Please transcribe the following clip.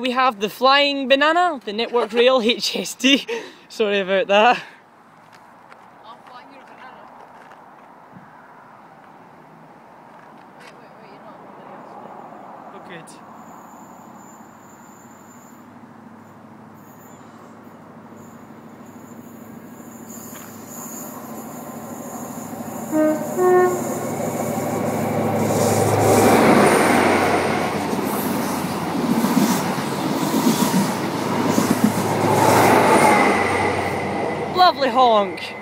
We have the Flying Banana, the Network Rail HST. Sorry about that. Oh, good. Lovely honk.